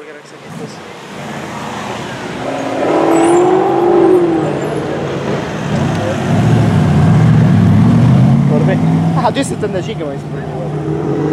ver saquitos. Por me. Ah, 2,75 mais por